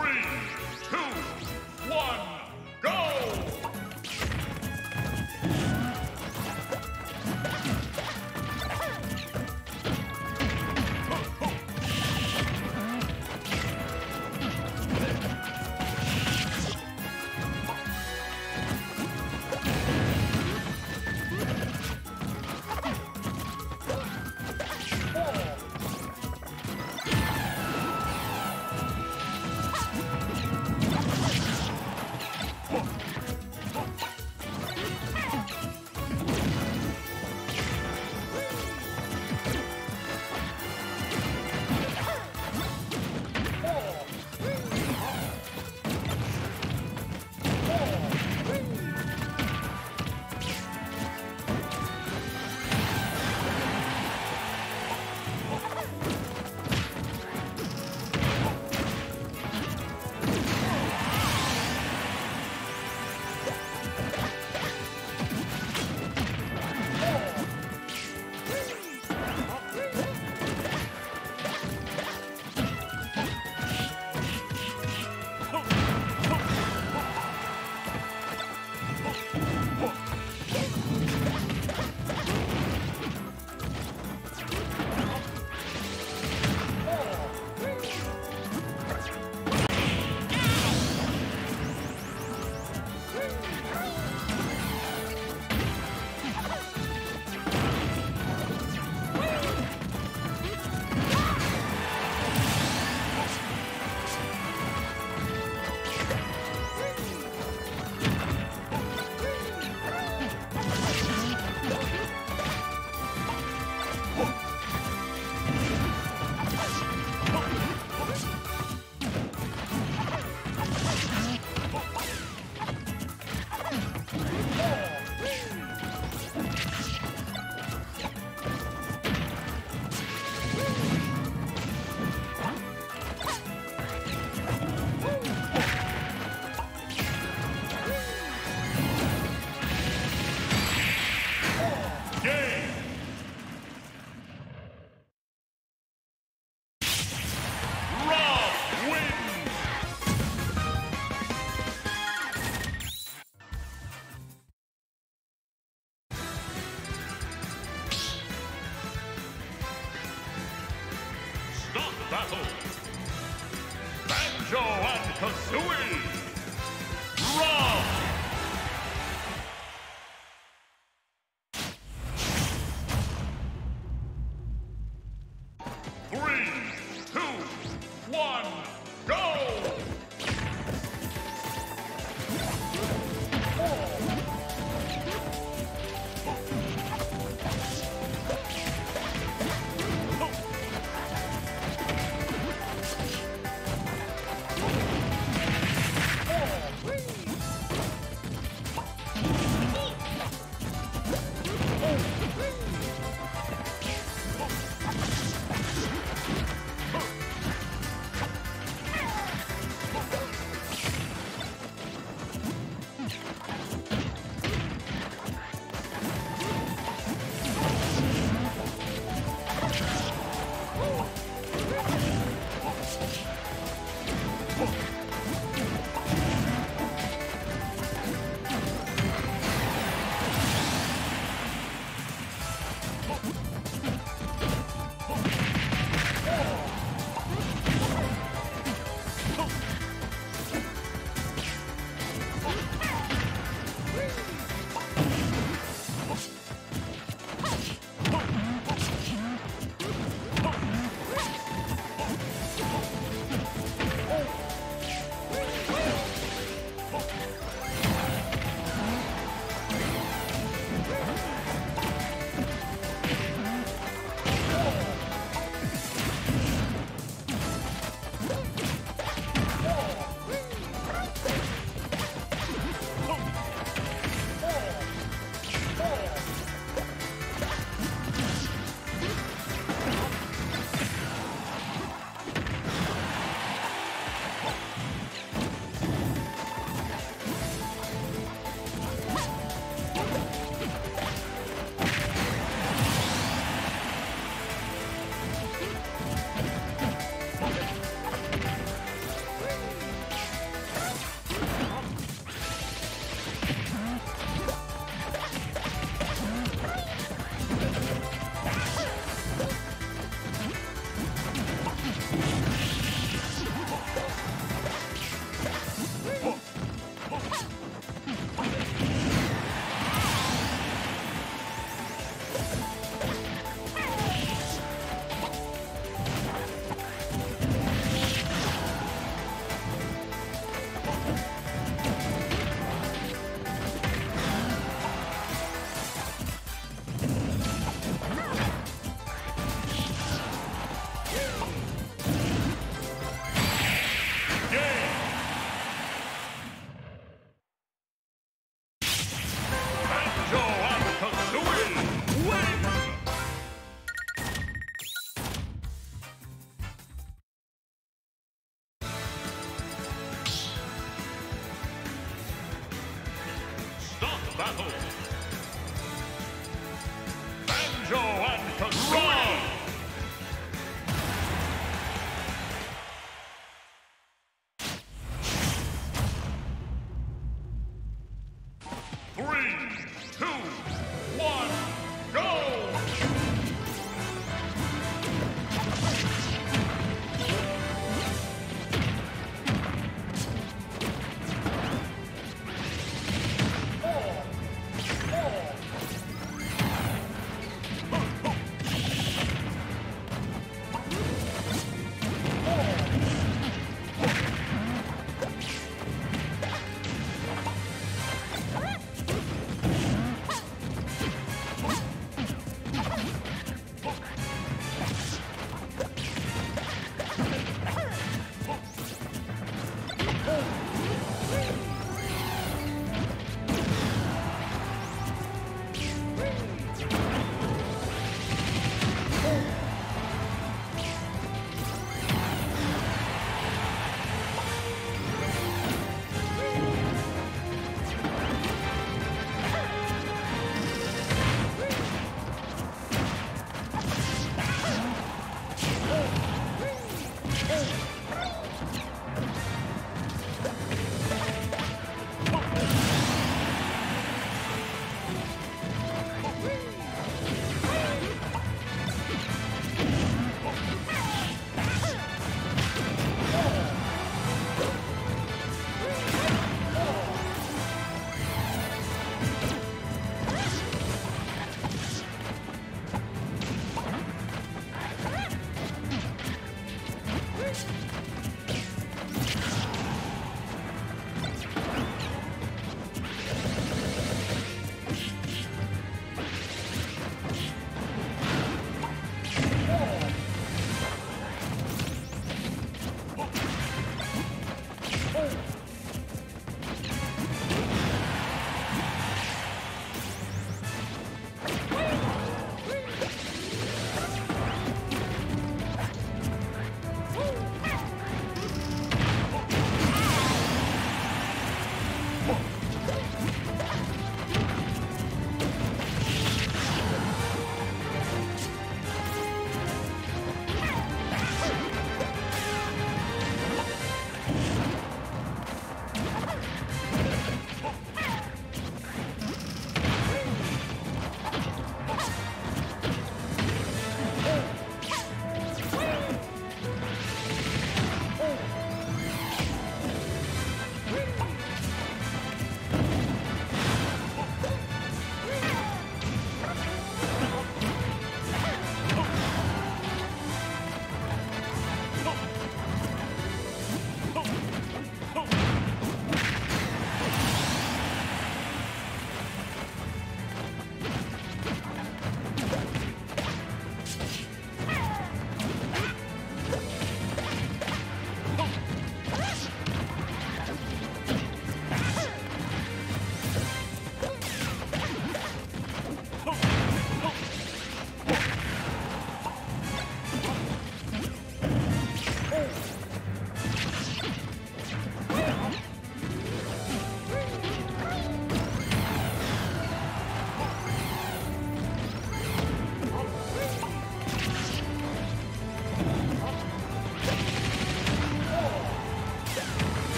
Three, battle! Banjo and Kazooie! Rob! Three, two, one, hope.